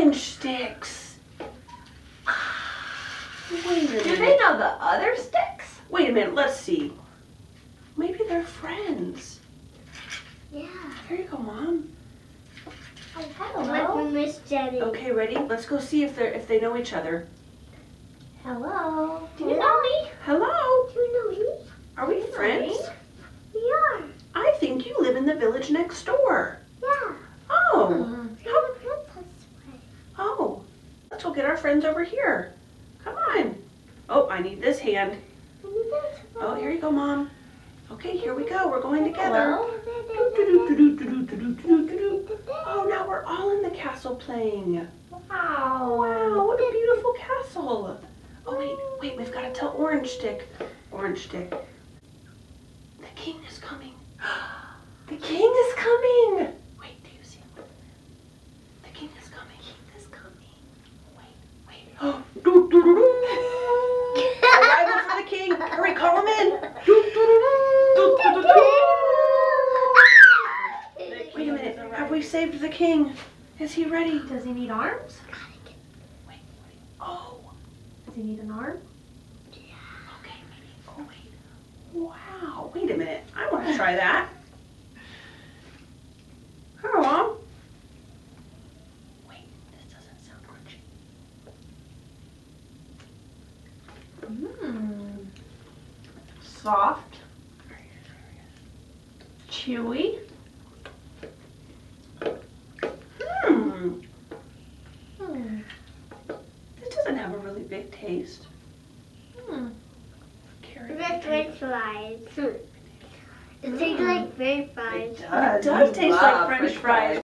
orange sticks. Wait a Do they know the other sticks? Wait a minute, let's see. Maybe they're friends. Yeah. Here you go, Mom. Oh, Like Miss Jenny. Okay, ready? Let's go see if they're if they know each other. Hello. Do you know me? Hello? Do you know me? Are we friends? We are. I think you live in the village next door. Yeah. Oh. We have a princess way. Oh. Let's go get our friends over here. Come on. Oh, I need this hand. Oh, here you go, Mom. Okay, here we go. We're going together. Oh, now we're all in the castle playing. Wow. Wow, what a beautiful castle. Oh, wait, wait, we've got to tell Orange Stick. Orange Stick. The king is coming. The king is coming. Wait, do you see him? The king is coming. King is coming. Wait, doo, doo, doo, doo. Arrival for the king. Hurry, call him in. Doo, doo, doo, doo. Doo, doo, doo, doo. Wait a minute. Have we saved the king? Is he ready? Does he need arms? Wait, wait. Oh. Does he need an arm? Yeah. Okay, maybe. Oh, wait. Wow. Wait a minute. I want to try that. Hello, Mom. Wait, this doesn't sound crunchy. Mmm. Soft. Chewy. Hmm. Hmm. This doesn't have a really big taste. Hmm. Carrot. Red french fries. It tastes like french fries. It does taste like French fries.